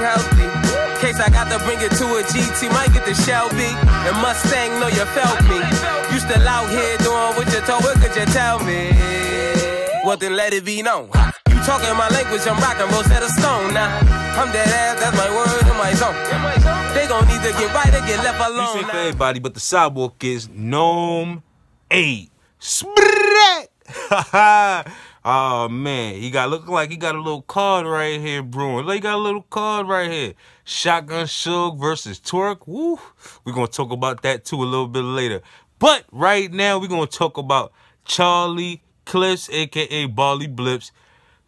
healthy. Case I got to bring it to a GT, might get the Shelby. And Mustang, know you felt me. You still out here doing what you told, what could you tell me? Well, then let it be known. You talking my language, I'm rocking Rosetta Stone now. I'm dead ass, that's my word in my zone. They gon' need to get right or get left alone. This ain't for everybody, but the sidewalk is NOME 8. Sprat! oh man, he got look like he got a little card right here, brewing. Like he got a little card right here. Shotgun Suge versus Torque. Woo. We're gonna talk about that too a little bit later. But right now, we're gonna talk about Charlie Clips, aka Bali Blips,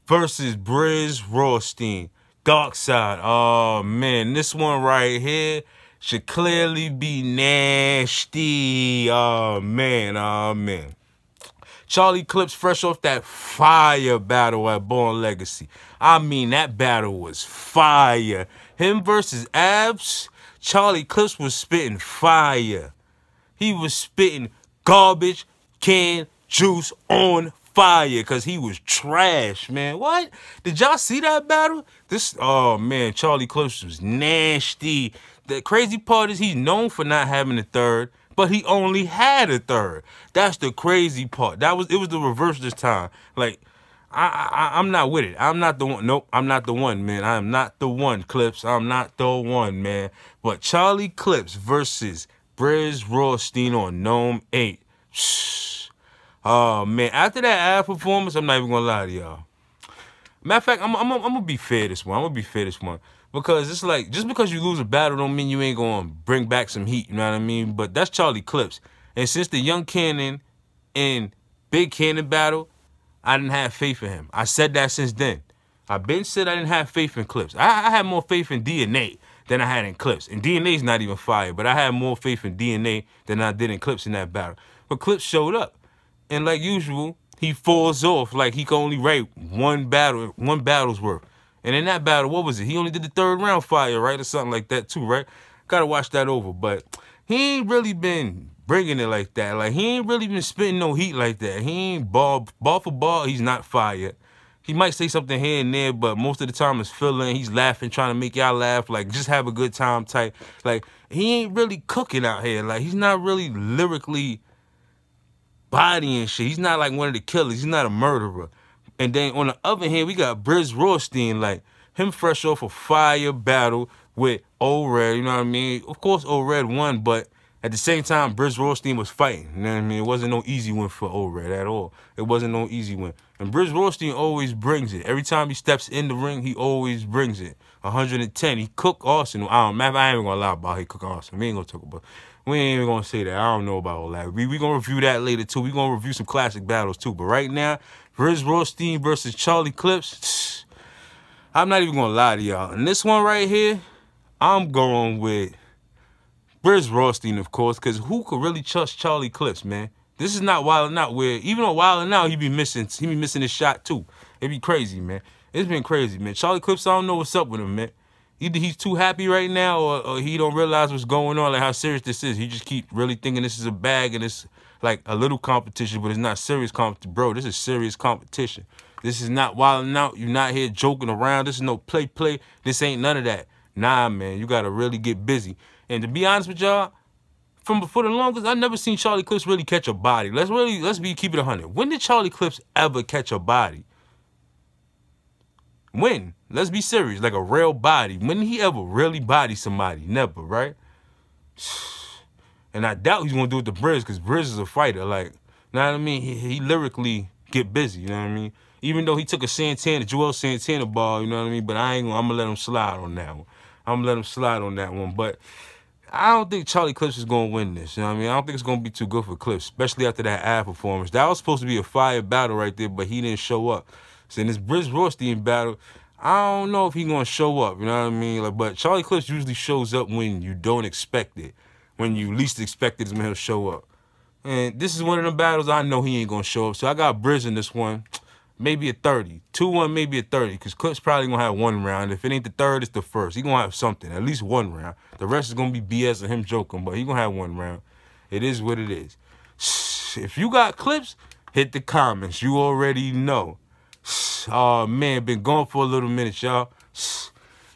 versus Brizz Rawsteen. Dark Side. Oh man, this one right here should clearly be nasty. Oh man, oh man. Charlie Clips fresh off that fire battle at Born Legacy. I mean, that battle was fire. Him versus Abs, Charlie Clips was spitting fire. He was spitting garbage can juice on fire because he was trash, man. What? Did y'all see that battle? This, oh man, Charlie Clips was nasty. The crazy part is he's known for not having a third but he only had a third. That's the crazy part. That was it was the reverse this time. Like I, I I'm not with it. I'm not the one. Nope, I'm not the one, man. I am not the one, Clips. I'm not the one, man. But Charlie Clips versus Brizz Rawsteen on NOME 8. Oh man, after that ad performance, I'm not even gonna lie to y'all. Matter of fact, I'm, I'm, I'm, I'm gonna be fair this one. I'm gonna be fair this one. Because it's like, just because you lose a battle don't mean you ain't to bring back some heat, you know what I mean? But that's Charlie Clips. And since the Young Cannon and Big Cannon battle, I didn't have faith in him. I said that since then. I've been said I didn't have faith in Clips. I, I had more faith in DNA than I had in Clips. And DNA's not even fire, but I had more faith in DNA than I did in Clips in that battle. But Clips showed up. And like usual, he falls off like he can only write one battle, one battle's worth. And in that battle, what was it? He only did the third round fire, right? Or something like that too, right? Gotta watch that over. But he ain't really been bringing it like that. Like, he ain't really been spitting no heat like that. He ain't ball, ball for ball, he's not fire. He might say something here and there, but most of the time it's filling. He's laughing, trying to make y'all laugh, like just have a good time type. Like, he ain't really cooking out here. Like, he's not really lyrically bodying shit. He's not like one of the killers. He's not a murderer. And then on the other hand, we got Brizz Rawsteen, like him fresh off a fire battle with O-Red, you know what I mean? Of course, O-Red won, but at the same time, Brizz Rawsteen was fighting. You know what I mean? It wasn't no easy win for O-Red at all. It wasn't no easy win. And Brizz Rawsteen always brings it. Every time he steps in the ring, he always brings it. 110. He cooked Austin. I don't, man, I ain't even gonna lie about he cook Austin. We ain't gonna talk about we ain't even gonna say that. I don't know about all that. We we gonna review that later too. We gonna review some classic battles too. But right now, Brizz Rawsteen versus Charlie Clips. I'm not even gonna lie to y'all. And this one right here, I'm going with Brizz Rawsteen, of course, because who could really trust Charlie Clips, man? This is not Wild Out where even on Wild Out, he be missing he be missing his shot too. It be crazy, man. It's been crazy, man. Charlie Clips, I don't know what's up with him, man either he's too happy right now or, or, he don't realize what's going on, like how serious this is. He just keep really thinking this is a bag and it's like a little competition, but it's not serious competition. Bro, this is serious competition. This is not wilding out. You're not here joking around. This is no play play. This ain't none of that. Nah, man, you got to really get busy. And to be honest with y'all, from before the longest, I never seen Charlie Clips really catch a body. Let's really, let's be keep it 100. When did Charlie Clips ever catch a body? When? Let's be serious. Like a real body. When did he ever really body somebody? Never, right? And I doubt he's gonna do it to Brizz because Brizz is a fighter. Like, you know what I mean? He, he lyrically get busy, you know what I mean? Even though he took a Santana, Juelz Santana ball, you know what I mean? But I ain't gonna, I'm gonna let him slide on that one. I'm gonna let him slide on that one. But I don't think Charlie Clips is gonna win this. You know what I mean? I don't think it's gonna be too good for Clips, especially after that ad performance. That was supposed to be a fire battle right there, but he didn't show up. So in this Brizz Rawsteen battle, I don't know if he gonna show up. You know what I mean? Like, but Charlie Clips usually shows up when you don't expect it. When you least expect it is when he'll show up. And this is one of the battles I know he ain't gonna show up. So I got Brizz in this one. Maybe a 30. 2-1, maybe a 30. Because Clips probably gonna have one round. If it ain't the third, it's the first. He gonna have something. At least one round. The rest is gonna be BS and him joking, but he gonna have one round. It is what it is. If you got clips, hit the comments. You already know. Oh man, been gone for a little minute, y'all.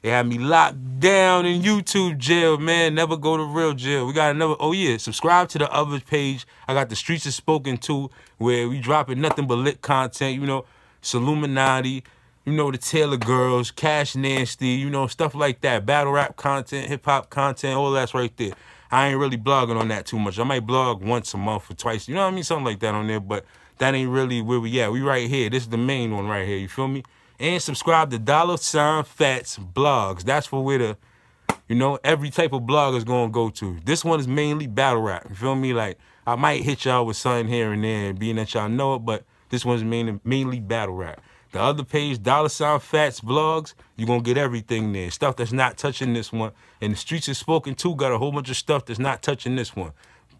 They had me locked down in YouTube jail, man. Never go to real jail. We got another. Oh yeah, subscribe to the other page. I got the Streets of Spoken to, where we dropping nothing but lit content. You know, Illuminati. You know the Taylor Girls, Cash Nasty. You know stuff like that. Battle rap content, hip hop content, all that's right there. I ain't really blogging on that too much. I might blog once a month or twice. You know what I mean? Something like that on there, but that ain't really where we at. We right here. This is the main one right here. You feel me? And subscribe to Dolla Sign Fats Blogs. That's for where the, you know, every type of blog is going to go to. This one is mainly battle rap. You feel me? Like, I might hit y'all with something here and there, being that y'all know it, but this one's mainly, mainly battle rap. The other page, Dolla Sign Fats Blogs, you're going to get everything there. Stuff that's not touching this one. And the Streets is Spoken too got a whole bunch of stuff that's not touching this one.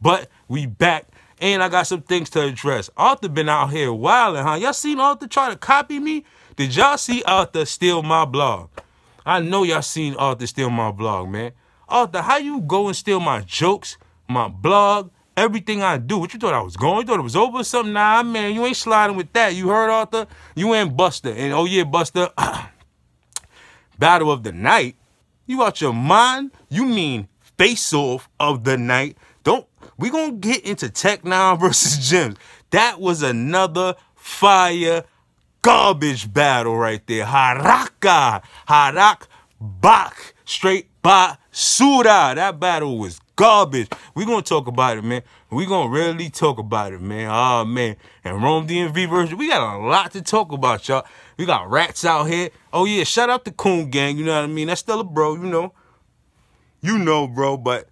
But we back and I got some things to address. Arthur been out here wilding, huh? Y'all seen Arthur try to copy me? Did y'all see Arthur steal my blog? I know y'all seen Arthur steal my blog, man. Arthur, how you go and steal my jokes, my blog, everything I do? What you thought I was going? You thought it was over or something? Nah, man, you ain't sliding with that. You heard, Arthur? You ain't Buster. And oh yeah, Buster, battle of the night? You out your mind? You mean face off of the night? Don't we gonna get into Tech N9ne versus Jims. That was another fire garbage battle right there. Haraka, Harak Bak, straight basura. That battle was garbage. We gonna talk about it, man. We gonna really talk about it, man. Oh man. And Rome DMV version, we got a lot to talk about, y'all. We got rats out here. Oh yeah, shout out the Coon Gang, you know what I mean? That's still a bro, you know. You know, bro, but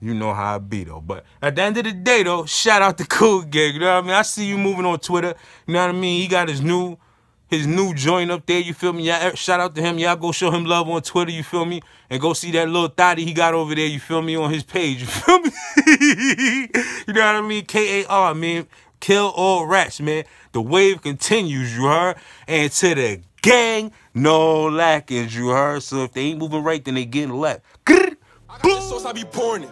you know how I be though. But at the end of the day though, shout out to Cool Gang. You know what I mean? I see you moving on Twitter. You know what I mean? He got his new his new joint up there, you feel me? Yeah, er, shout out to him. Y'all go show him love on Twitter, you feel me? And go see that little thotty he got over there, you feel me, on his page, you feel me? you know what I mean? K-A-R, man. Kill all rats, man. The wave continues, you heard? And to the gang, no lackings, you heard? So if they ain't moving right, then they getting left. I got the sauce, I be pouring it.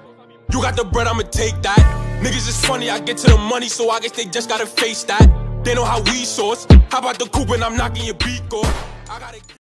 You got the bread, I'ma take that. Niggas is funny, I get to the money, so I guess they just gotta face that. They know how we source. How about the coupe and I'm knocking your beak off?